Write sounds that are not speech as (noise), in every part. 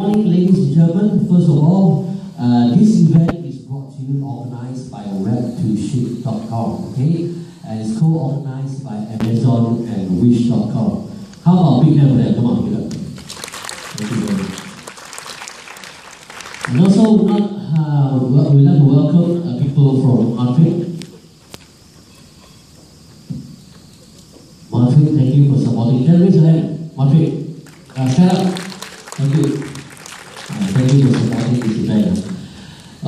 morning, ladies and gentlemen. First of all, uh, this event is brought to you, organized by web2ship.com, okay? And it's co-organized by Amazon and Wish.com. How about big hand for that? Come on, give it up. Thank you very much. And also, not, uh, we'd like to welcome uh, people from Martwick. Martwick, thank you for supporting. Can raise your hand? Martwick, uh, up. Thank you.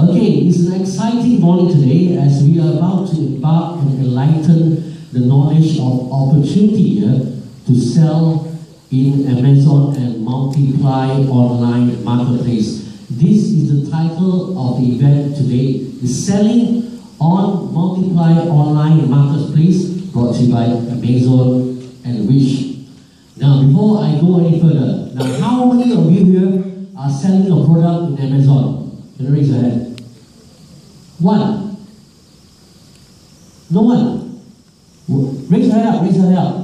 Okay, it's an exciting morning today as we are about to embark and enlighten the knowledge of opportunity here to sell in Amazon and multiply online marketplace. This is the title of the event today. Is selling on multiply online marketplace brought to you by Amazon and Wish. Now, before I go any further, now how many of you here are selling a product in Amazon? Raise your hand? One. No one. Raise your hand up, raise your hand up.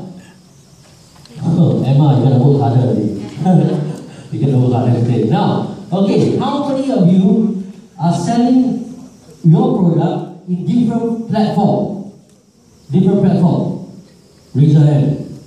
Oh, Emma, you gotta work harder already. (laughs) you gotta work harder today. Now, okay, how many of you are selling your product in different platform? Different platform. Raise your hand.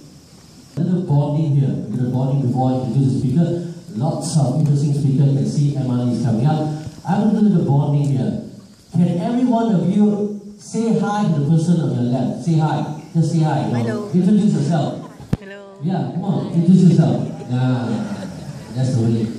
Little bonding here. Little bonding before I introduce the speaker. Lots of interesting speakers. You can see Emma is coming up. Going to do the bonding here. Can every one of you say hi to the person on your left? Say hi. Just say hi. you know. Hello. Introduce yourself. Hello. Yeah, come on. Introduce yourself. Yeah, that's the way.